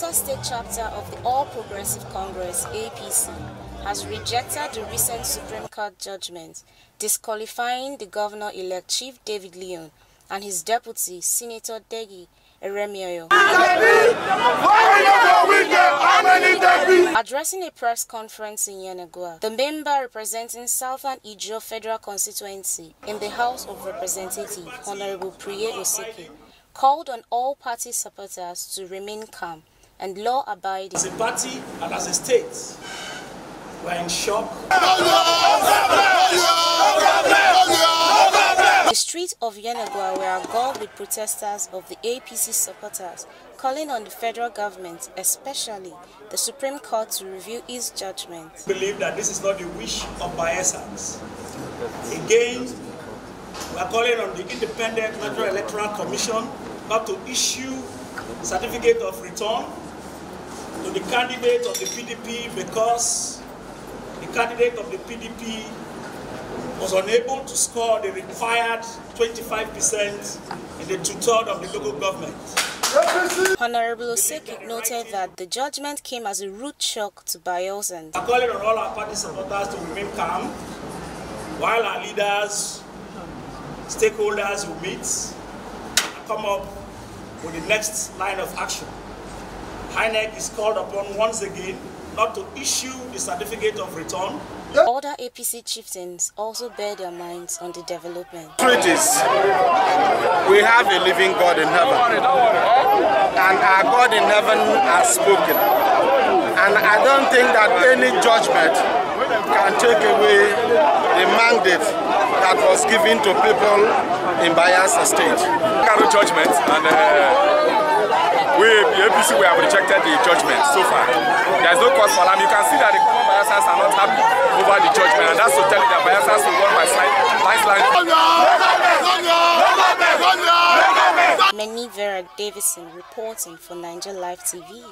Bayelsa State Chapter of the All Progressive Congress APC has rejected the recent Supreme Court judgment disqualifying the governor-elect Chief David Lyon and his deputy Senator Degi Eremienyo. Addressing a press conference in Yenagoa, the member representing Southern Ijaw Federal Constituency in the House of Representatives, Honorable Preye Oseke, called on all party supporters to remain calm and law-abiding. As a party and as a state, we're in shock. The streets of Yenagoa were agog with protesters of the APC supporters calling on the federal government, especially the Supreme Court, to review its judgment. We believe that this is not the wish of Bayelsans. Again, we are calling on the Independent National Electoral Commission not to issue certificate of return to the candidate of the PDP because the candidate of the PDP was unable to score the required 25% in the two-thirds of the local government. Honorable Oseke noted that the judgment came as a rude shock to Bayelsans. I'm calling on all our party supporters to remain calm while our leaders, stakeholders will meet and come up with the next line of action. INEC is called upon once again not to issue the certificate of return Other APC chieftains also bear their minds on the development. Treaties. We have a living God in heaven. And our God in heaven has spoken. And I don't think that any judgment can take away the mandate that was given to people in Bayelsa State. Carry judgment and uh, we, the APC, we have rejected the judgment so far. There is no cause for alarm. You can see that the common Bayelsas are not happy over the judgment, and that's to tell you that Bayelsas will won by side, Many Vera Davison reporting for Niger Live TV.